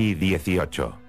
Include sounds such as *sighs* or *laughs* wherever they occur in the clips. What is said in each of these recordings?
y 18.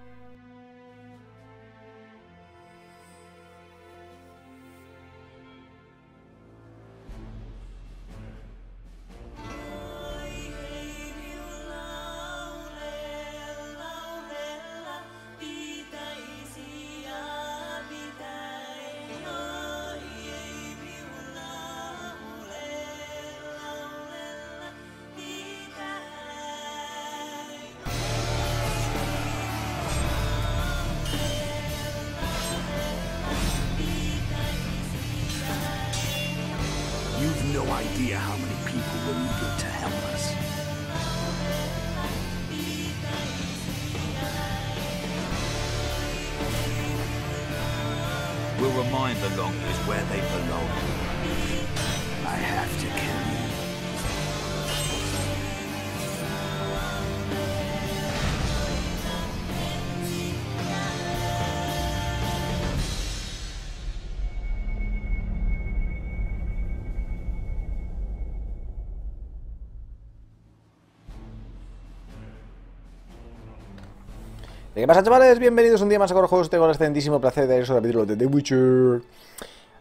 ¿Qué pasa chavales? Bienvenidos un día más a Juegos. Tengo el excelentísimo placer de eso capítulo de The Witcher.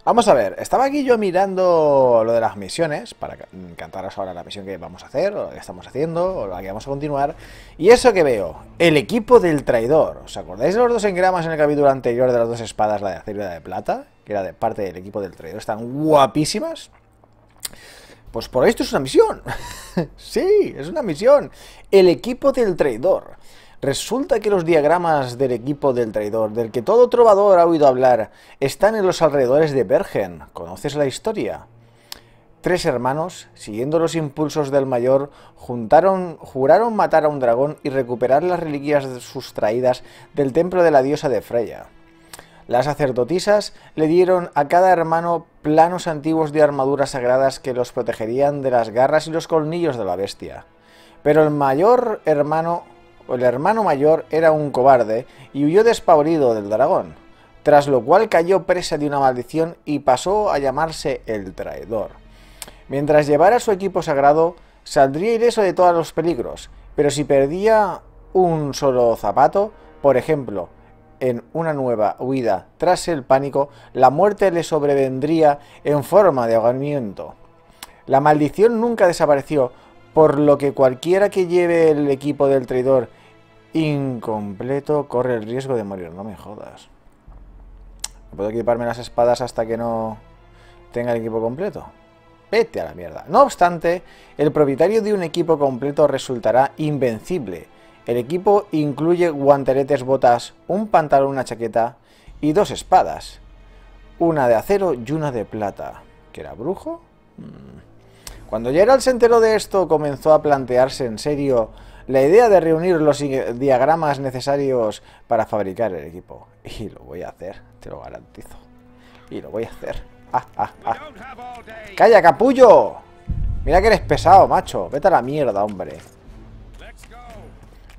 Vamos a ver, estaba aquí yo mirando lo de las misiones, para ca- cantaros ahora la misión que vamos a hacer, o la que estamos haciendo, o la que vamos a continuar. Y eso que veo, el equipo del traidor. ¿Os acordáis de los dos engramas en el capítulo anterior de las dos espadas, la de acero y la de plata? Que era de parte del equipo del traidor. Están guapísimas. Pues por esto es una misión. *laughs* sí, es una misión. El equipo del traidor. Resulta que los diagramas del equipo del traidor, del que todo trovador ha oído hablar, están en los alrededores de Bergen. ¿Conoces la historia? Tres hermanos, siguiendo los impulsos del mayor, juntaron, juraron matar a un dragón y recuperar las reliquias sustraídas del templo de la diosa de Freya. Las sacerdotisas le dieron a cada hermano planos antiguos de armaduras sagradas que los protegerían de las garras y los colmillos de la bestia. Pero el mayor hermano, el hermano mayor, era un cobarde y huyó despavorido del dragón, tras lo cual cayó presa de una maldición y pasó a llamarse el traidor. Mientras llevara su equipo sagrado, saldría ileso de todos los peligros, pero si perdía un solo zapato, por ejemplo, en una nueva huida tras el pánico, la muerte le sobrevendría en forma de ahogamiento. La maldición nunca desapareció, por lo que cualquiera que lleve el equipo del traidor incompleto corre el riesgo de morir. No me jodas. ¿No puedo equiparme las espadas hasta que no tenga el equipo completo? Vete a la mierda. No obstante, el propietario de un equipo completo resultará invencible. El equipo incluye guanteletes, botas, un pantalón, una chaqueta y dos espadas. Una de acero y una de plata. ¿Que era brujo? Mm. Cuando Geralt se enteró de esto, comenzó a plantearse en serio la idea de reunir los diagramas necesarios para fabricar el equipo. Y lo voy a hacer, te lo garantizo. Y lo voy a hacer. Ah, ah, ah. ¡Calla, capullo! Mira que eres pesado, macho. Vete a la mierda, hombre.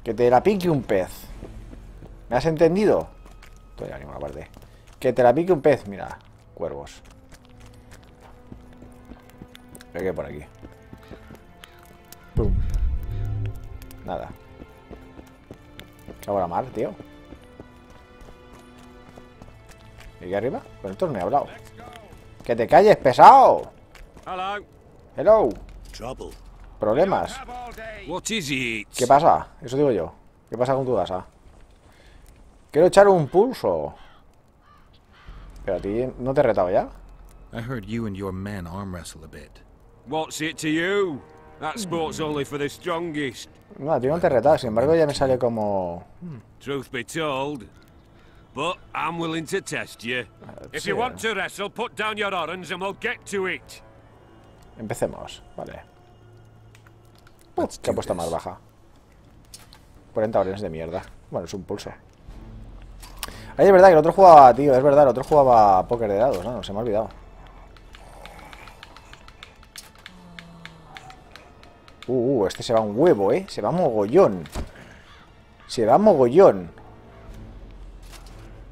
Que te la pique un pez. ¿Me has entendido? Estoy a ninguna parte. Que te la pique un pez. Mira, cuervos. Creo que por aquí. Pum. Nada. Cago la mar, tío. ¿Y aquí arriba? Con esto no me he hablado. ¡Que te calles, pesado! Hello. Hello. Trouble. ¿Problemas? What is it? ¿Qué pasa? Eso digo yo. ¿Qué pasa con tu casa? Quiero echar un pulso. Pero a ti no te he retado ya. I heard you and your men arm wrestle a bit. What's it to you? That sport's only for the strongest. No, a ti no te he retado. Sin embargo, ya me sale como... Truth be told. But I'm willing to test you. If you want to wrestle, put down your orange and we'll get to it. Empecemos. Vale. Uh, que ha puesto más baja. 40 órdenes de mierda. Bueno, es un pulso. Ay, es verdad que el otro jugaba, tío. Es verdad, el otro jugaba póker de dados, ¿no? Se me ha olvidado. Uh, uh, este se va un huevo, ¿eh? Se va mogollón. Se va mogollón.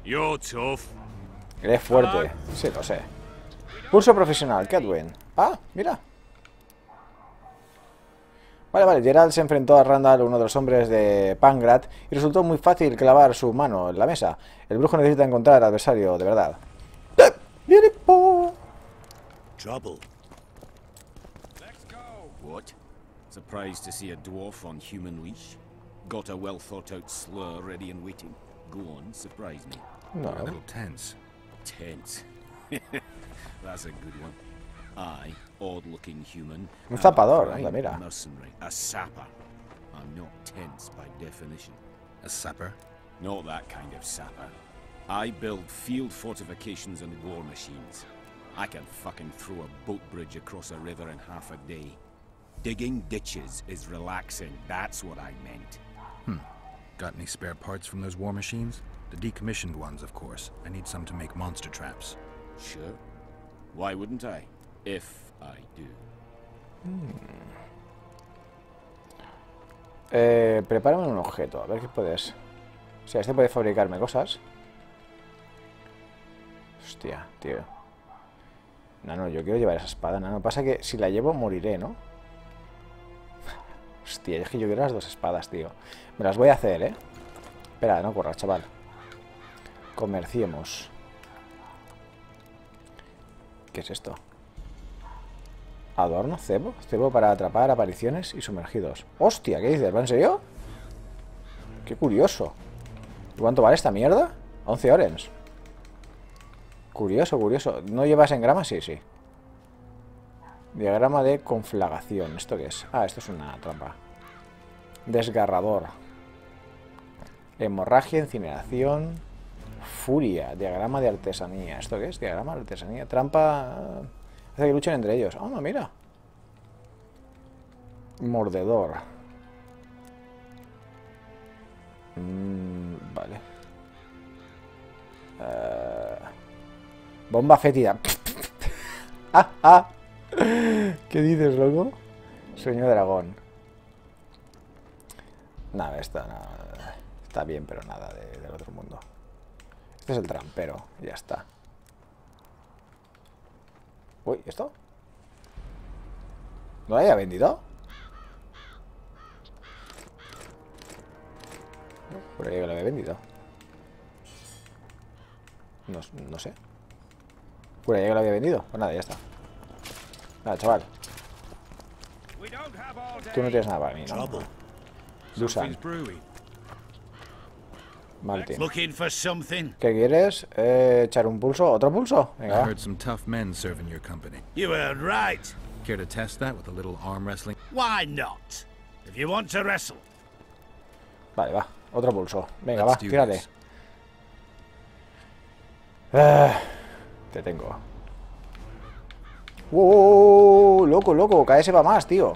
You're tough. Él es fuerte. Sí, lo sé. Pulso profesional, Catwin. Ah, mira. Vale, vale, Gerald se enfrentó a Randall, uno de los hombres de Pangrat, y resultó muy fácil clavar su mano en la mesa. El brujo necesita encontrar al adversario de verdad. ¡Eh! ¡Viene po! Trouble. Surprised to see a dwarf on human leash? Got a well thought out slur ready and waiting. Go on, surprise me. No. A little tense. Tense. *laughs* That's a good one. I, odd looking human. Un am a zapador, prime anda, mira. Mercenary, a sapper. I'm not tense by definition. A sapper? Not that kind of sapper. I build field fortifications and war machines. I can fucking throw a boat bridge across a river in half a day. Digging ditches is relaxing, that's what I meant. Got any spare parts from those war machines? The decommissioned ones, of course. I need some to make monster traps. Sure. Why wouldn't I? If I do. Eh, prepárame un objeto, a ver qué puedes. O sea, este puede fabricarme cosas. Hostia, tío. No, no, yo quiero llevar esa espada. No, no, pasa que si la llevo moriré, ¿no? Hostia, es que yo quiero las dos espadas, tío. Me las voy a hacer, ¿eh? Espera, no corras, chaval. Comerciemos. ¿Qué es esto? Adorno, cebo. Cebo para atrapar apariciones y sumergidos. ¡Hostia! ¿Qué dices? ¿Va en serio? Qué curioso. ¿Y cuánto vale esta mierda? 11 orens. Curioso, curioso. ¿No llevas engrama? Sí, sí. Diagrama de conflagación. ¿Esto qué es? Ah, esto es una trampa. Desgarrador. Hemorragia, incineración. Furia. Diagrama de artesanía. ¿Esto qué es? Diagrama de artesanía. Trampa. Hace que luchen entre ellos. Ah, no, mira. Mordedor. Mm, vale. Eh, bomba fétida. *laughs* ah, ah. ¿Qué dices, loco? Sueño dragón. Nada, nada, está bien, pero nada de- del otro mundo. Este es el trampero, ya está. Uy, ¿esto? ¿No la había vendido? Por ahí lo había vendido. No, no sé. Por ahí lo había vendido. Pues nada, ya está. Nada, chaval. Tú no tienes nada para mí, ¿no? Dusan. Martin. Looking for something? ¿Qué quieres? Eh, ¿Echar un pulso? ¿Otro pulso? I Venga, heard some tough men serving your company. You heard right. Care to test that with a little arm wrestling? Why not? If you want to wrestle. Vale, va. Otro pulso. Venga, Let's va, tírate. Ah, te tengo. ¡Wow! Loco, loco. Cada vez se va más, tío.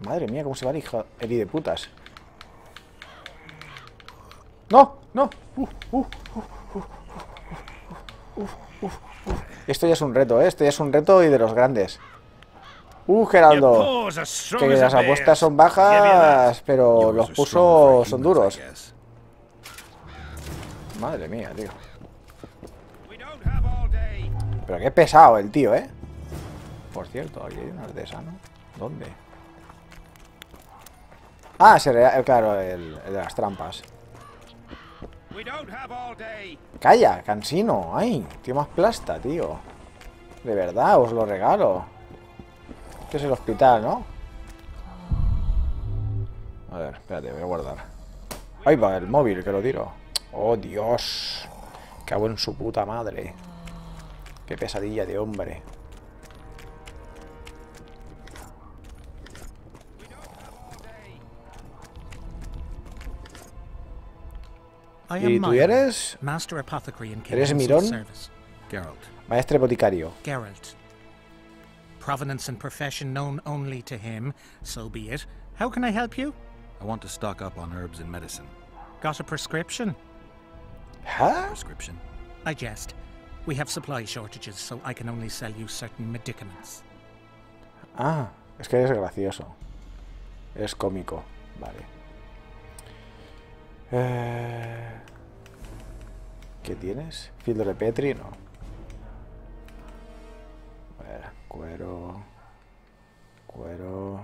Madre mía, cómo se va el hijo el de putas. ¡No! ¡No! Esto ya es un reto, ¿eh? Esto ya es un reto y de los grandes. ¡Uh, Geraldo! Que las apuestas son bajas, pero los for son duros. Madre mía, tío. Pero qué pesado el tío, ¿eh? Por cierto, aquí hay un artesano. ¿Dónde? Ah, se rea- claro, el, el de las trampas. Calla, cansino. Ay, tío más plasta, tío. De verdad, os lo regalo. Este es el hospital, ¿no? A ver, espérate, voy a guardar. Ahí va, el móvil, que lo tiro. Oh, Dios. Cago en su puta madre. Qué pesadilla de hombre. I ¿Y am tú eres? Master Apothecary in ¿Eres Mirón? Maestre boticario. Geralt. Provenance and profession known only to him, so be it. How can I help you? I want to stock up on herbs and medicine. Got a prescription? ¿Ah? Prescription? I jest. We have supply shortages, so I can only sell you certain medicaments. Ah, es que es gracioso. Es cómico, vale. Eh, ¿Qué tienes? ¿Filtro de Petri? No. A cuero. Cuero.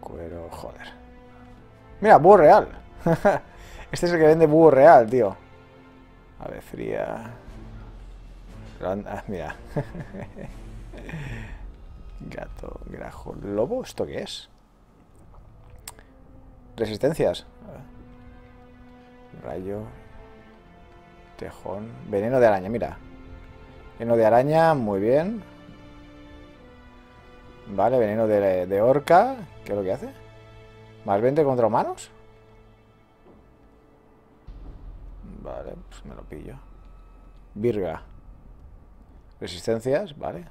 Cuero, joder. Mira, búho real. *laughs* este es el que vende búho real, tío. Ave fría. Ah, mira. *laughs* Gato, grajo, lobo. ¿Esto qué es? Resistencias. Rayo. Tejón. Veneno de araña, mira. Veneno de araña, muy bien. Vale, veneno de, de orca. ¿Qué es lo que hace? ¿Más 20 contra humanos? Vale, pues me lo pillo. Virga. Resistencias, vale.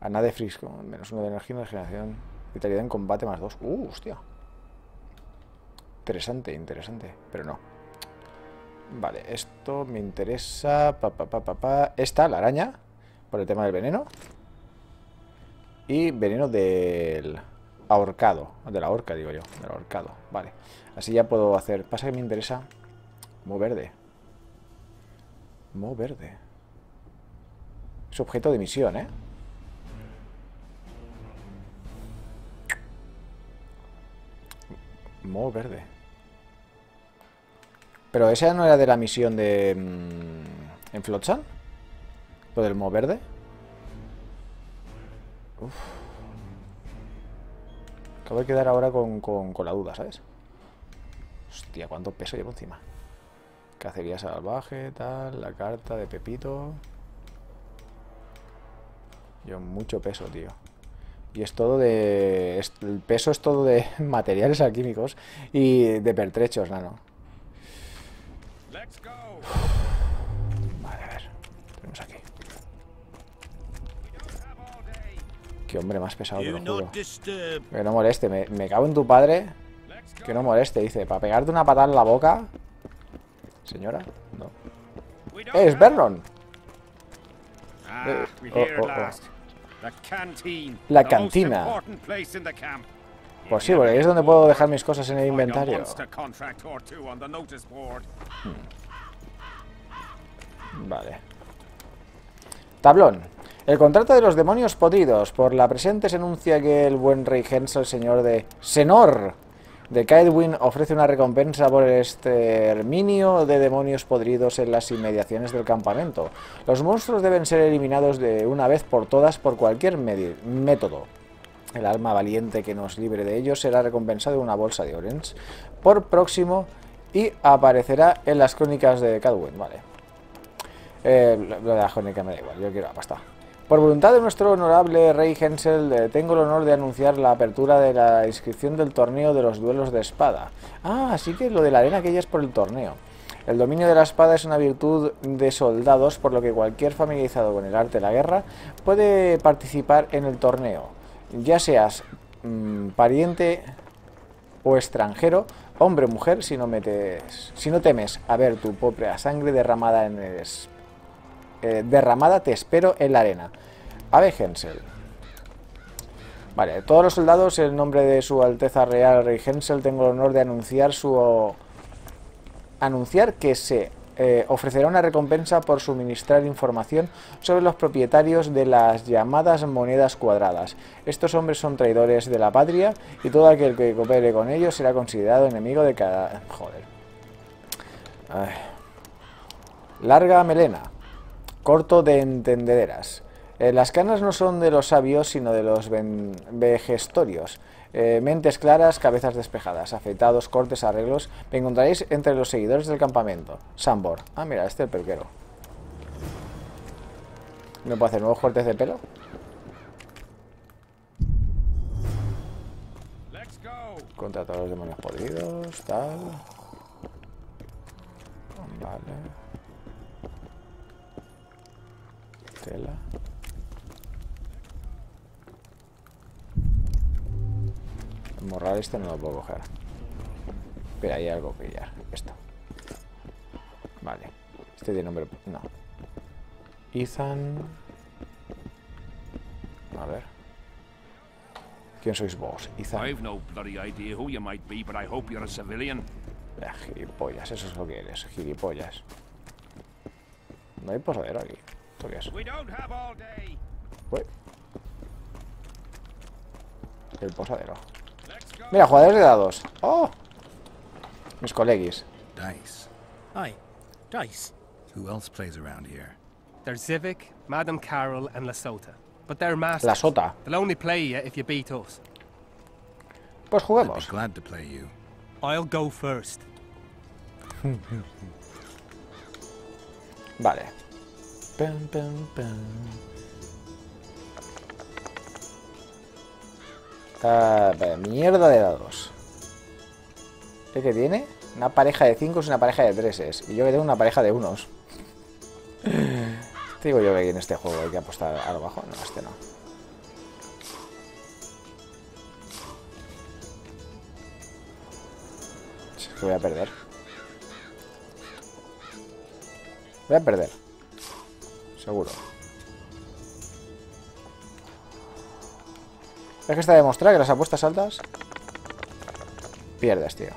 Ana de Frisco, menos uno de energía en regeneración. Vitalidad en combate más dos. Uh, hostia. Interesante, interesante. Pero no. Vale, esto me interesa. Pa. Esta, la araña. Por el tema del veneno. Y veneno del ahorcado. De la horca, digo yo. Del ahorcado. Vale. Así ya puedo hacer. Pasa que me interesa. Mo verde. Mo verde. Es objeto de misión, ¿eh? Mo verde. Pero esa no era de la misión de... mm, ¿En Flotsam? ¿Lo del Mo verde? Uf. Acabo de quedar ahora con, con, con la duda, ¿sabes? Hostia, cuánto peso llevo encima. Cacería salvaje, tal, la carta de Pepito. Yo mucho peso, tío. Y es todo de... es- el peso es todo de *laughs* materiales alquímicos y de pertrechos, nano. Qué hombre más pesado, te lo juro. Que no moleste, me, me cago en tu padre. Que no moleste, dice. Para pegarte una patada en la boca. Señora, no. ¡Eh, es Vernon! Ah, Eh, oh, oh, oh. La cantina. Pues sí, porque ahí es donde puedo dejar mis cosas en el inventario. board. Vale. Tablón. El contrato de los demonios podridos. Por la presente se anuncia que el buen rey Hensel, señor de Senor de Kaedwin, ofrece una recompensa por el exterminio de demonios podridos en las inmediaciones del campamento. Los monstruos deben ser eliminados de una vez por todas por cualquier método. El alma valiente que nos libre de ellos será recompensado en una bolsa de Orens por próximo y aparecerá en las crónicas de Cadwin. Vale. Eh, lo de la crónica me da igual, yo quiero la pasta. Por voluntad de nuestro honorable rey Hensel, eh, tengo el honor de anunciar la apertura de la inscripción del torneo de los duelos de espada. Ah, así que lo de la arena aquella es por el torneo. El dominio de la espada es una virtud de soldados, por lo que cualquier familiarizado con el arte de la guerra puede participar en el torneo. Ya seas mm, pariente o extranjero, hombre o mujer, si no, metes, si no temes a ver tu propia sangre derramada en el eh, derramada, te espero en la arena. Ave Hensel. Vale, todos los soldados, en nombre de su Alteza Real Rey Hensel, tengo el honor de anunciar su anunciar que se eh, ofrecerá una recompensa por suministrar información sobre los propietarios de las llamadas monedas cuadradas. Estos hombres son traidores de la patria y todo aquel que coopere con ellos será considerado enemigo de cada... Joder. Ay. Larga melena. Corto de entendederas. Eh, las canas no son de los sabios, sino de los vejestorios. Eh, mentes claras, cabezas despejadas, afeitados, cortes, arreglos. Me encontraréis entre los seguidores del campamento. Sambor. Ah, mira, este es el peluquero. ¿Me puedo hacer nuevos cortes de pelo? Contra todos los demonios podridos, tal. Vale. Tela. El morral este no lo puedo coger. Pero hay algo que pillar. Esto. Vale. Este tiene nombre. No. Ethan. A ver. ¿Quién sois vos? Ethan. I've no bloody idea who you might be, but I hope you're a civilian. Gilipollas, eso es lo que eres, gilipollas. No hay posadero aquí. ¿Esto qué es? We don't have all day. Ué. El posadero. Mira, jugadores de dados. ¡Oh! Mis colegis. Dice. Aye. Dice. Who else plays around here? There's Zivic, Madame Carol, and Lasota. But they're masters. La sota. They'll only play you if you beat us. Pues I'm glad to play you. I'll go first. *laughs* Vale. Ah, mierda de dados. ¿Qué que tiene? Una pareja de 5 y una pareja de 3 Y yo que tengo una pareja de unos. Te *laughs* digo yo que en este juego hay que apostar a lo bajo. No, este no. Es que voy a perder. Voy a perder. Seguro. Es que está demostrado que las apuestas altas pierdes, tío.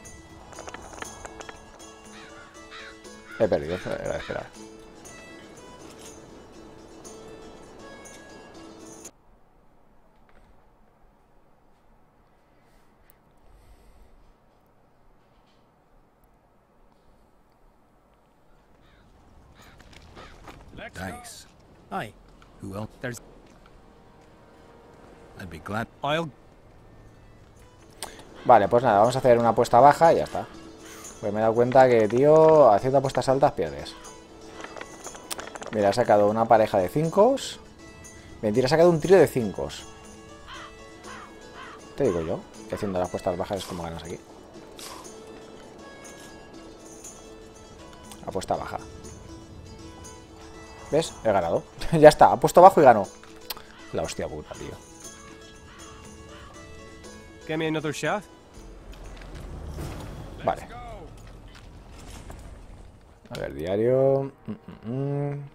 He perdido, era de esperar. Aye. Who else? There's. I'd be glad. I'll. Vale, pues nada, vamos a hacer una apuesta baja y ya está. Pues me he dado cuenta que, tío, haciendo apuestas altas pierdes. Mira, ha sacado una pareja de 5. Mentira, ha sacado un trío de 5. Te digo yo, que haciendo las apuestas bajas es como ganas aquí. Apuesta baja. ¿Ves? He ganado. *laughs* ya está, ha puesto bajo y ganó. La hostia puta, tío. Give me another shot. Vale. A ver, diario. Mm, mm, mm.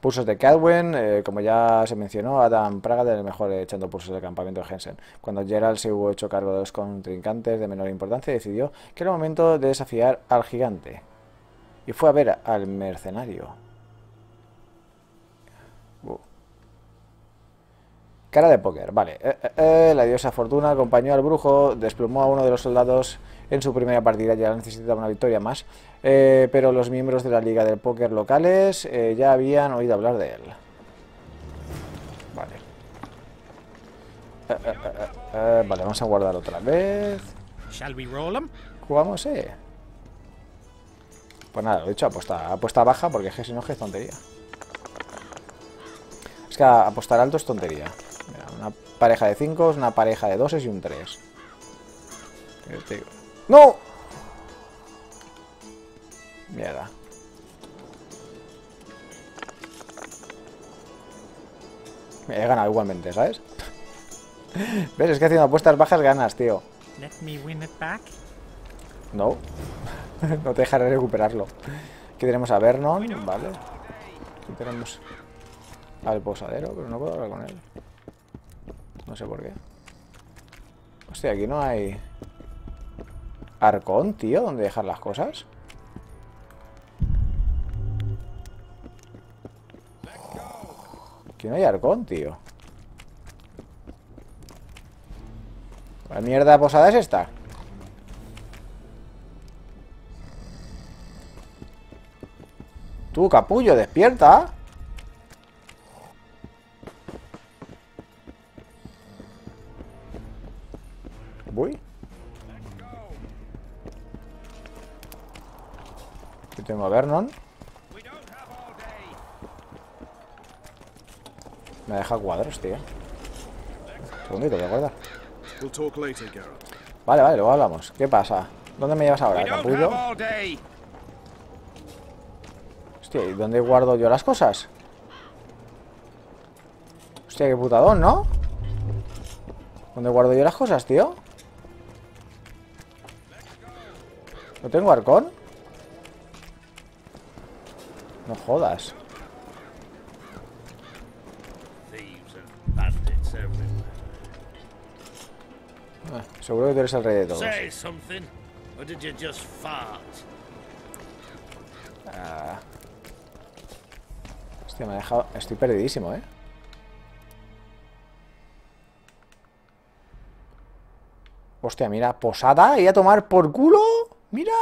Pulsos de Cadwen, eh, como ya se mencionó, Adam Praga del mejor echando pulsos del campamento de Hensen. Cuando Gerald se hubo hecho cargo de los contrincantes de menor importancia, decidió que era momento de desafiar al gigante. Y fue a ver al mercenario. Cara de póker, vale. Eh, eh, eh, la diosa Fortuna acompañó al brujo, desplumó a uno de los soldados en su primera partida, ya necesitaba una victoria más. Pero los miembros de la Liga del Póker locales ya habían oído hablar de él. Vale. Vale, vamos a guardar otra vez. 'em? Jugamos, eh. Pues nada, lo he dicho, apuesta, apuesta baja porque es que si no, es tontería. Es que apostar alto es tontería. Mira, una pareja de 5, una pareja de 2 y un 3. ¡No! Mierda. Me he ganado igualmente, ¿sabes? *laughs* ¿Ves? Es que haciendo apuestas bajas ganas, tío. Let me win it back. No. *laughs* no te dejaré recuperarlo. Aquí tenemos a Vernon, vale. Aquí tenemos al posadero, pero no puedo hablar con él. No sé por qué. Hostia, aquí no hay... Arcón, tío, ¿dónde dejar las cosas? Aquí no hay arcón, tío. ¿La mierda posada es esta? Tú, capullo, despierta. Vernon. Me deja cuadros, tío. Un segundito, voy a guardar. We'll talk later, Geralt. Vale, vale, luego hablamos. ¿Qué pasa? ¿Dónde me llevas ahora, capullo? Hostia, ¿y dónde guardo yo las cosas? Hostia, qué putadón, ¿no? ¿Dónde guardo yo las cosas, tío? ¿No tengo arcón? Jodas. Ah, seguro que tú eres el rey de todos. Ah. Hostia, me ha dejado... Estoy perdidísimo, ¿eh? Hostia, mira, posada y a tomar por culo. Mira.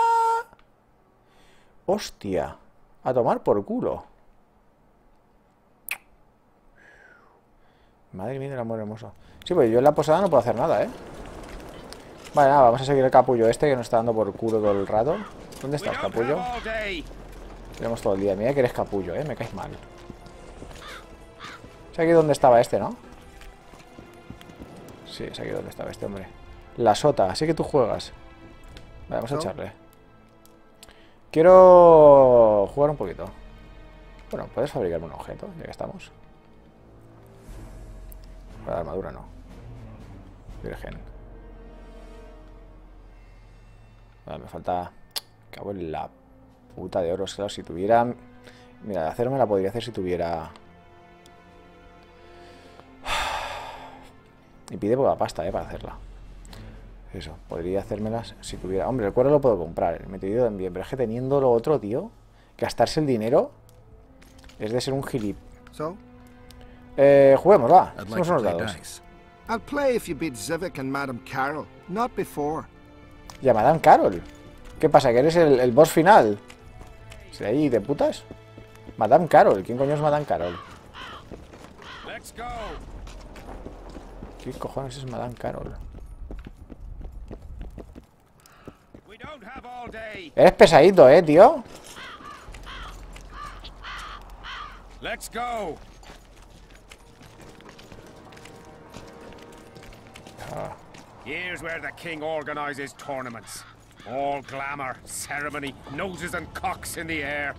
Hostia, a tomar por culo. Madre mía del amor hermoso. Sí, pues yo en la posada no puedo hacer nada, ¿eh? Vale, nada, vamos a seguir el capullo este que nos está dando por culo todo el rato. ¿Dónde estás, capullo? Tenemos todo el día. Mira que eres capullo, ¿eh? Me caes mal. Es aquí donde estaba este, ¿no? Sí, es aquí donde estaba este hombre. La sota, así que tú juegas. Vale, vamos a echarle. Quiero jugar un poquito. Bueno, puedes fabricarme un objeto, ya que estamos. Para la armadura no. Virgen. Vale, me falta... Cabo en la puta de oro. Claro, si tuviera... Mira, de acero me la podría hacer si tuviera... *sighs* Y pide poca pasta, eh, para hacerla. Eso, podría hacérmelas si tuviera... Hombre, el cuero lo puedo comprar, el meteorito también. Pero es que teniendo lo otro, tío... Gastarse el dinero... Es de ser un gilip. So, Eh, juguemos, va. To unos dados. I'll play if you beat Zivik and Madame Carroll. Not before. Y a Madame Carol. ¿Qué pasa? ¿Que eres el, el boss final? ¿Será ahí de putas? Madame Carol. ¿Quién coño es Madame Carol? Let's go. ¿Qué cojones es Madame Carol? Eres pesadito, eh, tío. Let's go. Here's where the king organizes tournaments. All glamour, ceremony, noses and cocks in the air.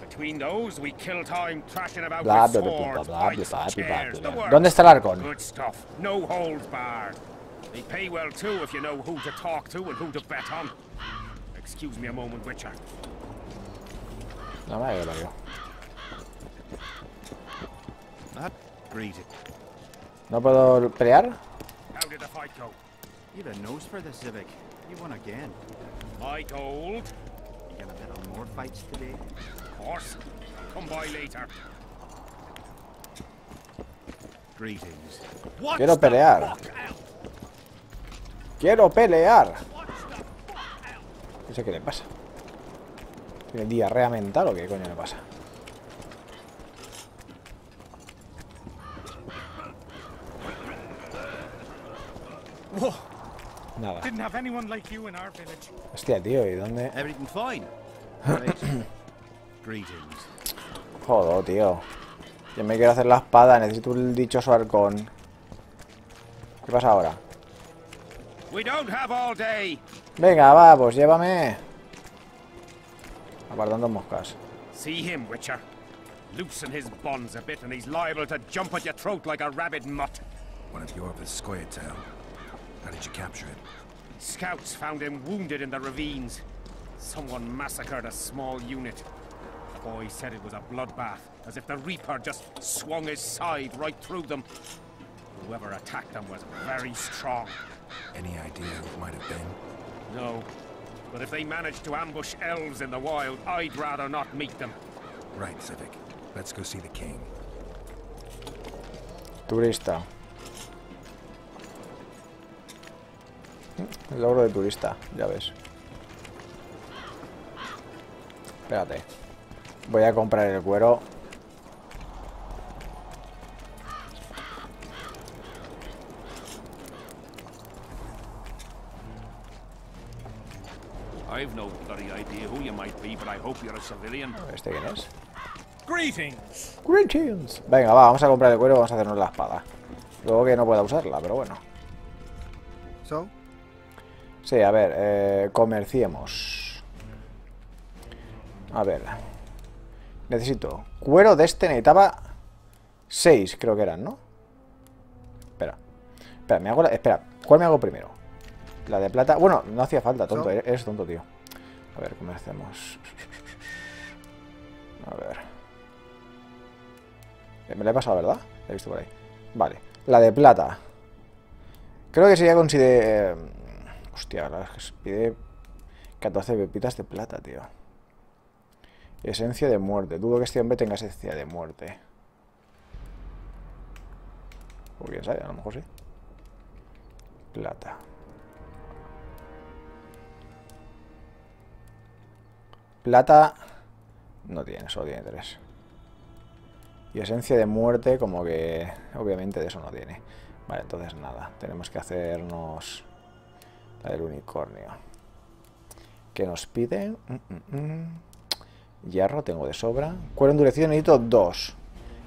Between those, we kill time trashing about Bla, with bla, bla, bla, swords, bla, bla, pikes, bla, bla, chairs, bla, the bla. ¿Dónde está el arcón? Good stuff. No holds barred. They pay well too if you know who to talk to and who to bet on. Excuse me a moment, Witcher. Parió. That greeting. ¿No puedo pelear? How did the fight go? You have a nose for the Civic. You won again. I told. You gonna bet on more fights today? Of course. Come by later. Greetings. Quiero pelear. ¡Quiero pelear! No sé qué le pasa. ¿Tiene diarrea mental o qué coño le pasa? Nada. didn't have anyone like you in our village. Hostia, tío, ¿y dónde? *clears throat* Joder, tío. Yo me quiero hacer la espada, necesito el dichoso arcón. ¿Qué pasa ahora? We don't have all day. Venga, va, pues llévame. Apartando moscas. See him, Witcher. Loosen his bonds a bit and he's liable to jump at your throat like a rabid mutt. One of your Yorva's Skoyatown. How did you capture it? Scouts found him wounded in the ravines. Someone massacred a small unit. The boy said it was a bloodbath, as if the Reaper just swung his scythe right through them. Whoever attacked them was very strong. Any idea who it might have been? No. But if they manage to ambush elves in the wild, I'd rather not meet them. Right, Civic. Let's go see the king. Turista. El logro de turista, ya ves. Espérate. Voy a comprar el cuero. ¿Este quién es? Greetings. Greetings. Venga, va, vamos a comprar el cuero y vamos a hacernos la espada. Luego que no pueda usarla, pero bueno. So, Sí, a ver, eh, comerciemos. A ver. Necesito cuero de este, necesitaba 6, creo que eran, ¿no? Espera. Espera, me hago la... Espera, ¿cuál me hago primero? La de plata... Bueno, no hacía falta, tonto, ¿So? eres tonto, tío. A ver, comerciemos. A ver. Eh, Me la he pasado, ¿verdad? La he visto por ahí. Vale. La de plata. Creo que sería consider... Hostia, la que se pide 14 pepitas de plata, tío. Esencia de muerte. Dudo que este hombre tenga esencia de muerte. O quién sabe, a lo mejor sí. Plata. Plata no tiene, solo tiene tres. Y esencia de muerte como que obviamente de eso no tiene. Vale, entonces nada. Tenemos que hacernos la del unicornio. ¿Qué nos pide? Mm, mm, mm. Hierro tengo de sobra. Cuero endurecido necesito dos.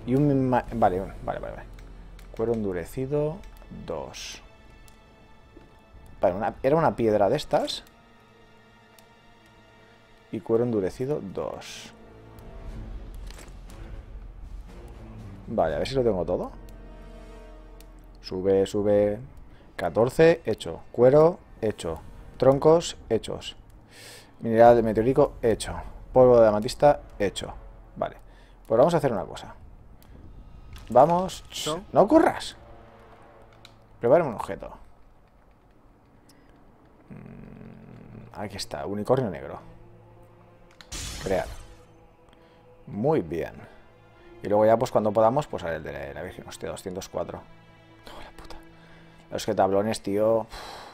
Y un... Vale, vale, vale. Cuero endurecido, dos. Vale, era una piedra de estas. Y cuero endurecido, dos. Vale, a ver si lo tengo todo. Sube, sube. 14, hecho. Cuero, hecho. Troncos, hechos. Mineral de meteórico, hecho. Polvo de amatista, hecho. Vale. Pues vamos a hacer una cosa. Vamos... So? No corras. Prepara un objeto. Mm, Aquí está, unicornio negro. Crear. Muy bien. Y luego ya, pues cuando podamos, pues haré el de la Virgen. Hostia, 204. Oh, la puta. Los que tablones, tío. Uf.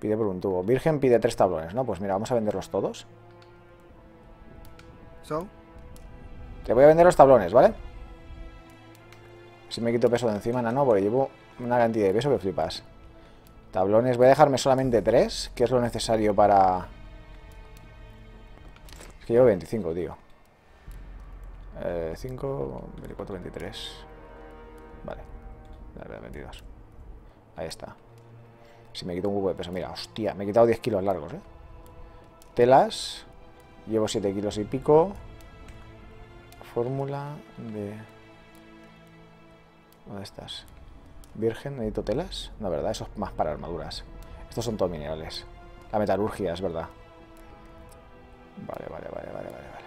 Pide por un tubo. Virgen pide tres tablones, ¿no? Pues mira, vamos a venderlos todos. So? Te voy a vender los tablones, ¿vale? Si me quito peso de encima, no, porque llevo una cantidad de peso que flipas. Tablones, voy a dejarme solamente tres, que es lo necesario para... Que llevo 25, tío. Eh, 5, 24, 23. Vale. Vale, 22. Ahí está. Si me quito un huevo de peso, mira, hostia, me he quitado 10 kilos largos, ¿eh? Telas. Llevo 7 kilos y pico. Fórmula de... ¿Dónde estás? Virgen, necesito telas. No, ¿verdad? Eso es más para armaduras. Estos son todos minerales. La metalurgia, es verdad. Vale, vale, vale, vale, vale, vale.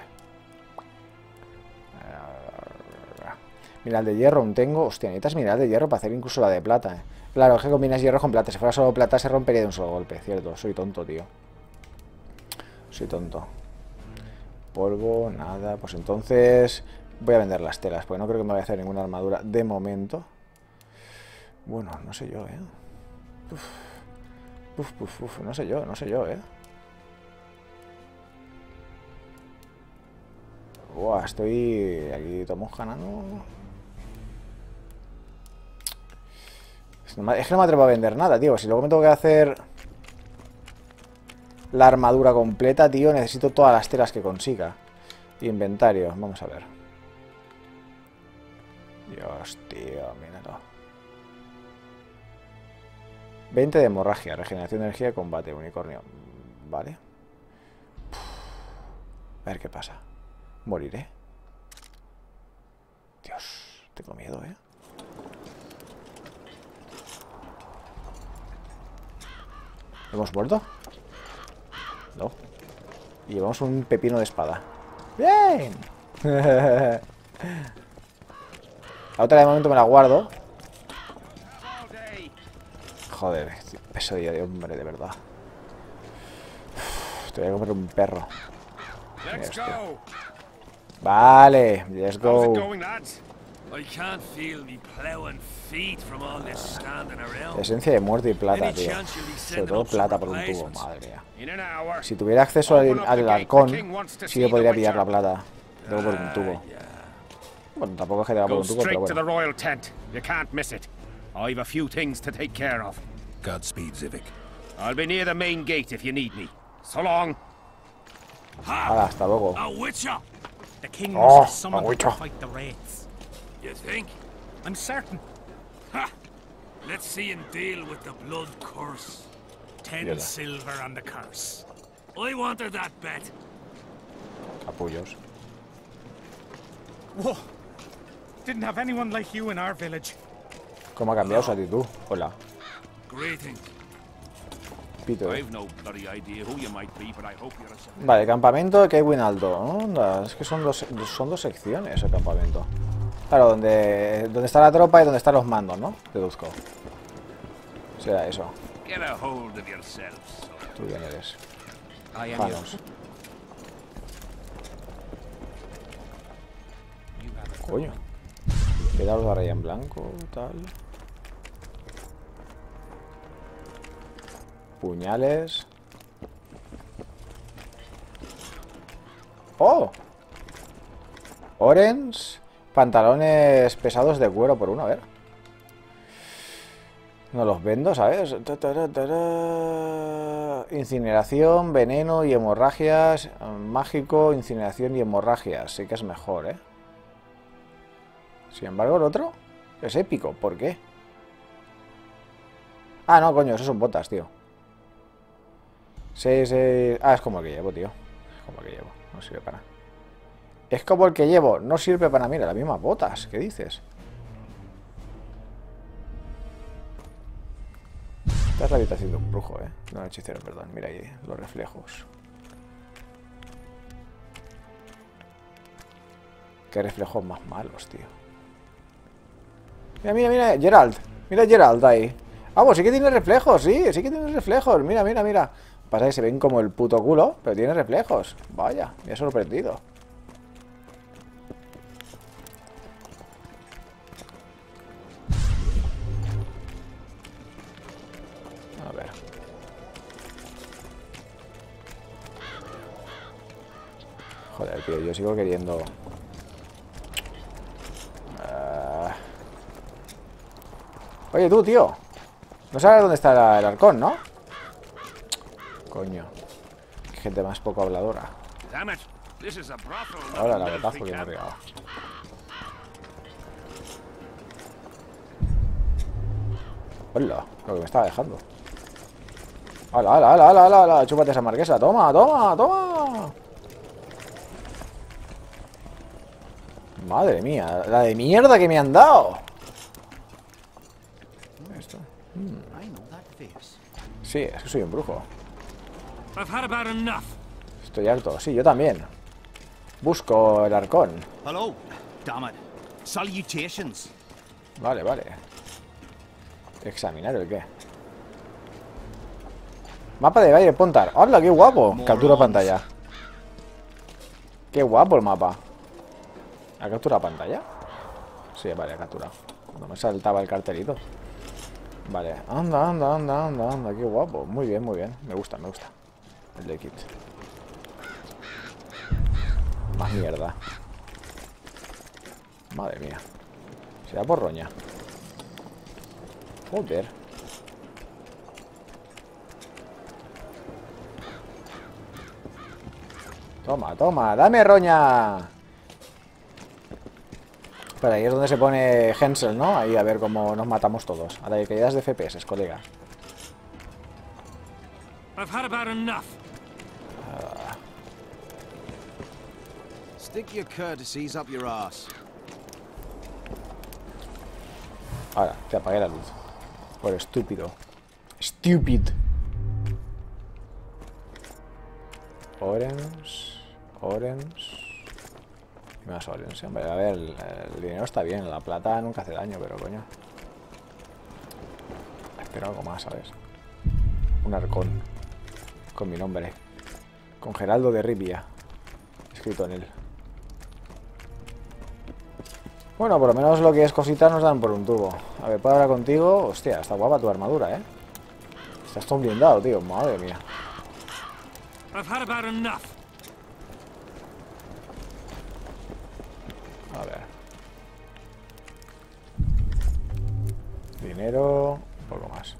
Mineral de hierro aún tengo. Hostia, necesitas mineral de hierro para hacer incluso la de plata, eh. Claro, es que combinas hierro con plata. Si fuera solo plata se rompería de un solo golpe, cierto. Soy tonto, tío. Soy tonto. Polvo, nada. Pues entonces voy a vender las telas, porque no creo que me vaya a hacer ninguna armadura de momento. Bueno, no sé yo, ¿eh? Uf. Uf, uf, uf, no sé yo, no sé yo, ¿eh? Buah, estoy aquí tomo ganando. Es que no me atrevo a vender nada, tío. Si luego me tengo que hacer la armadura completa, tío, necesito todas las telas que consiga. Inventario, vamos a ver. Dios, tío, míralo. 20 de hemorragia, regeneración de energía, combate, unicornio. Vale. A ver qué pasa. Moriré. Dios, tengo miedo, ¿eh? ¿Hemos muerto? No. Y llevamos un pepino de espada. ¡Bien! *laughs* La otra de momento me la guardo. Joder, pesadilla de hombre, de verdad. Uf, te voy a comer un perro. Hostia. go. Vale, let's go. it going, lads? I can't feel me plowing feet from all this standing around. Esencia de muerte y plata, tío. Sobre todo plata por un tubo, madre mía. Si tuviera acceso al, al halcón, sí que podría pillar Witcher. la plata. Luego por un tubo. Bueno, tampoco es que te va por un tubo, pero straight to the bueno. royal tent. You can't miss it. I've a few things to take care of. Godspeed, Zivik. I'll be near the main gate if you need me. So long. Hala, hasta luego. A witcher, The king Oh, must have summoned a to fight the wraiths. you think? I'm certain. Ha! Let's see him deal with the blood curse. Ten Mierda. silver on the curse. I wanted that bet. Capullos. Whoa! Didn't have anyone like you in our village. ¿Cómo ha cambiado su actitud? Hola. Greetings. Eh. Vale, campamento de Keywin Alto. Onda, es que son dos, son dos secciones el campamento. Claro, donde, donde está la tropa y donde están los mandos, ¿no? Deduzco. Será eso. Get a hold of yourselves. Tú bien eres. Janos. Coño. Quedaros de raya en blanco, tal. Puñales. ¡Oh! Orange. Pantalones pesados de cuero por uno, a ver. No los vendo, ¿sabes? Incineración, veneno y hemorragias. Mágico, incineración y hemorragias. Sí que es mejor, ¿eh? Sin embargo, el otro es épico. ¿Por qué? Ah, no, coño, esos son botas, tío. Sí, sí. Ah, es como el que llevo, tío. Es como el que llevo. No sirve para. Es como el que llevo. No sirve para mí. Las mismas botas. ¿Qué dices? Esta es la habitación de un brujo, ¿eh? No, hechicero, perdón. Mira ahí los reflejos. Qué reflejos más malos, tío. Mira, mira, mira. Gerald. Mira Gerald ahí. Vamos, sí que tiene reflejos, sí. Sí que tiene reflejos. Mira, mira, mira. Pasa que se ven como el puto culo, pero tiene reflejos. Vaya, me ha sorprendido. A ver. Joder, tío, yo sigo queriendo... Ah. Oye, tú, tío. No sabes dónde está el arcón, ¿no? Coño. Gente más poco habladora. Ahora la botazo que me ha pegado. Hola, lo que me estaba dejando. ¡Hala, hala, hala, hala, hala! Chúpate esa marquesa. ¡Toma, toma, toma! Madre mía, la de mierda que me han dado. Esto. Face. Sí, es que soy un brujo. I've had about enough. Estoy harto. Sí, yo también. Busco el arcón. Hello. Damn it. Salutations. Vale, vale. Examinar el qué. Mapa de Valle Pontar. ¡Hola, qué guapo! Captura pantalla. Qué guapo el mapa. ¿Ha capturado pantalla? Sí, vale, ha capturado. No me saltaba el cartelito. Vale, anda, anda, anda, anda, anda, qué guapo. Muy bien, muy bien. Me gusta, me gusta. El kit. Más mierda. Madre mía. Será por roña. Joder. Toma, toma, dame roña. Espera, ahí es donde se pone Hensel, ¿no? Ahí a ver cómo nos matamos todos. Ahora hay caídas de FPS, colega. Stick your courtesies up your ass. Ahora, te apagué la luz. Por estúpido. Stupid. Orange. Orange. Y más orange. Hombre, a ver, el, el dinero está bien. La plata nunca hace daño, pero coño. Espero algo más, ¿sabes? Un arcón. Con mi nombre. Con Geraldo de Rivia. Escrito en él. Bueno, por lo menos lo que es cositas nos dan por un tubo. A ver, ¿puedo hablar contigo? Hostia, está guapa tu armadura, ¿eh? Estás todo blindado, tío. Madre mía. A ver. Dinero. Un poco más.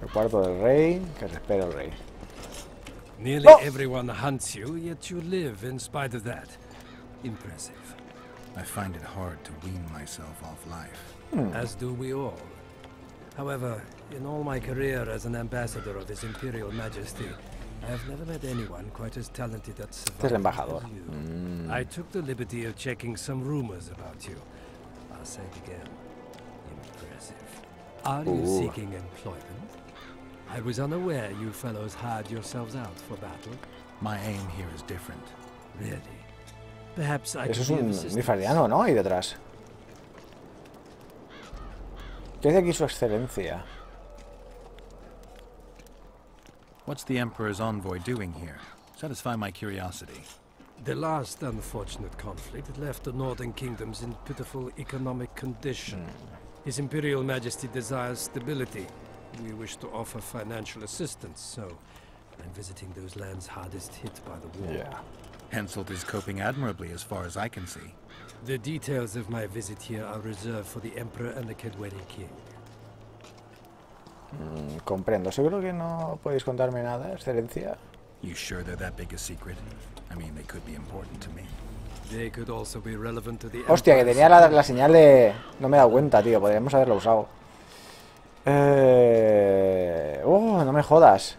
El cuarto del rey. Que se espera el rey. Nearly Oh! everyone hunts you, yet you live in spite of that. Impressive. I find it hard to wean myself off life. As do we all. However, in all my career as an ambassador of His Imperial Majesty, I have never met anyone quite as talented at Este es el as you. Mm. I took the liberty of checking some rumors about you. I'll say it again. Impressive. Are you Ooh. seeking employment? I was unaware you fellows hired yourselves out for battle. My aim here is different. Really? Perhaps I Eso es could be of un assistance. nifariano, ¿no? Ahí detrás. ¿Qué hace aquí su excelencia? What's the Emperor's envoy doing here? Satisfy my curiosity. The last unfortunate conflict left the northern kingdoms in pitiful economic condition. Hmm. His Imperial Majesty desires stability. We wish to offer financial assistance, so I'm visiting those lands hardest hit by the war. Yeah. Henselt is coping admirably as far as I can see. The details of my visit here are reserved for the Emperor and the Kedweli King. Mm, comprendo. Seguro que no podéis contarme nada, excelencia. You sure they're that big a secret? I mean, they could be important to me. They could also be relevant to the Hostia, que tenía la, la señal de... No me he dado cuenta, tío. Podríamos haberlo usado. Eh... Oh, no me jodas.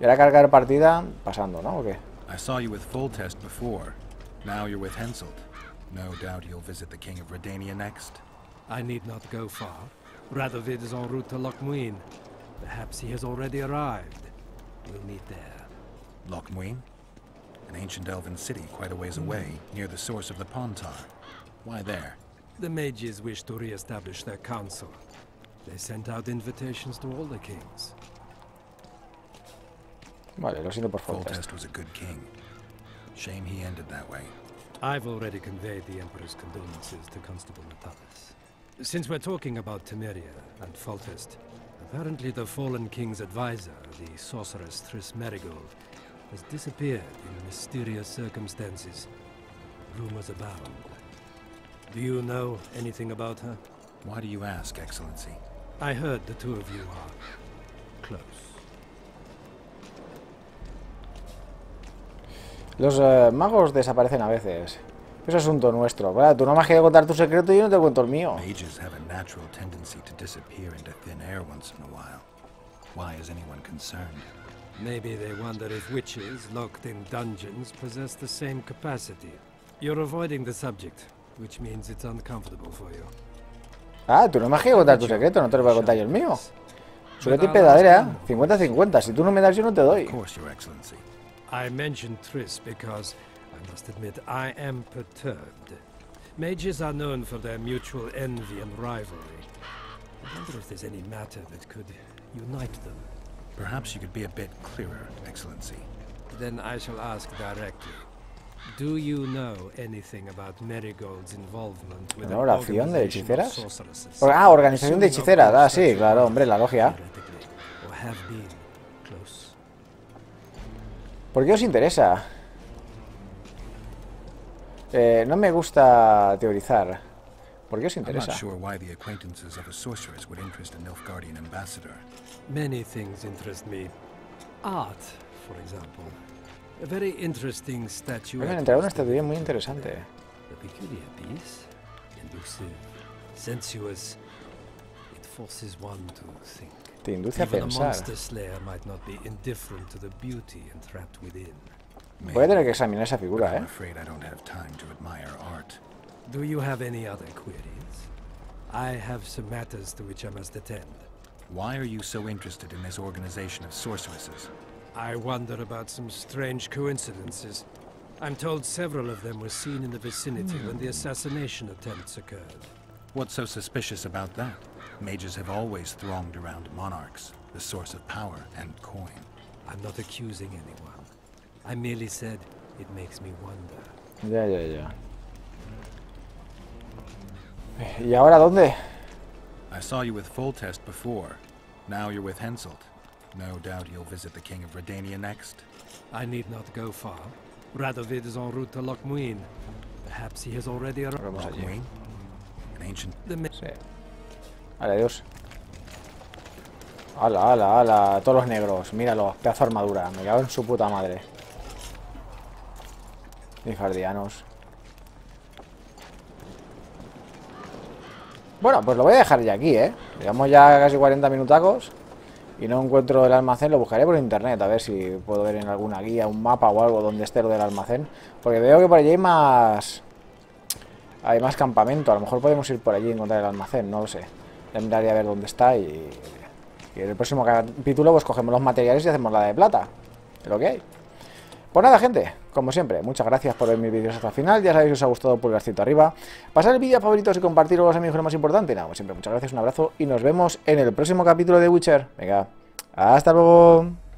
Y ahora cargar partida pasando, ¿no? ¿O qué? I saw you with Foltest before. Now you're with Henselt. No doubt you'll visit the King of Redania next. I need not go far. Radovid is en route to Lochmuin. Perhaps he has already arrived. We'll meet there. Lochmuin? An ancient elven city quite a ways away, near the source of the Pontar. Why there? The mages wish to re-establish their council. They sent out invitations to all the kings. Vale, lo siento por favor. Foltest was a good king. Shame he ended that way. I've already conveyed the Emperor's condolences to Constable Natalis. Since we're talking about Temeria and Foltest, apparently the fallen king's advisor, the sorceress Triss Merigold, has disappeared in mysterious circumstances. Rumors abound. Do you know anything about her? Why do you ask, Excellency? I heard the two of you are close. Los eh, magos desaparecen a veces. Es asunto nuestro. Bueno, tú no me has querido contar tu secreto y yo no te cuento el mío. Mages have a natural tendency to disappear into thin air once in a while. Why is anyone concerned? Maybe they wonder if witches locked in dungeons possess the same capacity. You're avoiding the subject, which means it's uncomfortable for you. Ah, tú no me has querido contar tu secreto, no te lo voy a contar yo el mío. Suerte y pedadera, 50-50. Si tú no me das, yo no te doy. Of course, Your Excellency. I mentioned Triss because I must admit I am perturbed. Mages are known for their mutual envy and rivalry. I wonder if there's any matter that could unite them. Perhaps you could be a bit clearer, Excellency. Then I shall ask directly. Do you know anything about Marigold's involvement with ¿Una an oración de organization of hechiceras? sorceresses? Or- Ah, organización de hechiceras. Ah, sí, claro, hombre, la logia. ¿Por qué os interesa? Eh, no me gusta teorizar. ¿Por qué os interesa? sure why the acquaintances of a sorceress would interest a Nilfgaardian ambassador. Many things interest me. Art, for example. A very interesting statue. Me han entregado una estatuilla muy interesante. A peculiar piece. Elusive. Sensuous. It forces one to think. Te induce a Even a pensar. monster slayer might not be indifferent to the beauty entrapped within. Voy a tener que examinar esa figura, I'm ¿eh? afraid I don't have time to admire art. Do you have any other queries? I have some matters to which I must attend. Why are you so interested in this organization of sorceresses? I wonder about some strange coincidences. I'm told several of them were seen in the vicinity when the assassination attempts occurred. What's so suspicious about that? Mages have always thronged around monarchs, the source of power and coin. I'm not accusing anyone. I merely said it makes me wonder. Ya, ya, ya. Eh, ¿Y ahora dónde? I saw you with Foltest before. Now you're with Henselt. No doubt you'll visit the King of Redania next. I need not go far. Radovid is en route to Lochmuin. Perhaps he has already arrived. Lochmuin? An ancient The Sí. Vale, adiós. Ala, ala, ala. Todos los negros. Míralo. Pedazo de armadura. Me cago en su puta madre. Nilfgaardianos. Bueno, pues lo voy a dejar ya aquí, ¿eh? Llevamos ya casi 40 minutacos y no encuentro el almacén, lo buscaré por internet, a ver si puedo ver en alguna guía, un mapa o algo donde esté lo del almacén. Porque veo que por allí hay más... Hay más campamento, a lo mejor podemos ir por allí y encontrar el almacén, no lo sé. Ya miraré a ver dónde está y... Y en el próximo capítulo pues cogemos los materiales y hacemos la de plata. Es lo que hay. Pues nada, gente, como siempre, muchas gracias por ver mis vídeos hasta el final. Ya sabéis que os ha gustado, pulgarcito arriba. Pasar el vídeo a favoritos y compartirlo con los amigos es lo más importante. Nada, como siempre, muchas gracias, un abrazo y nos vemos en el próximo capítulo de Witcher. Venga, hasta luego.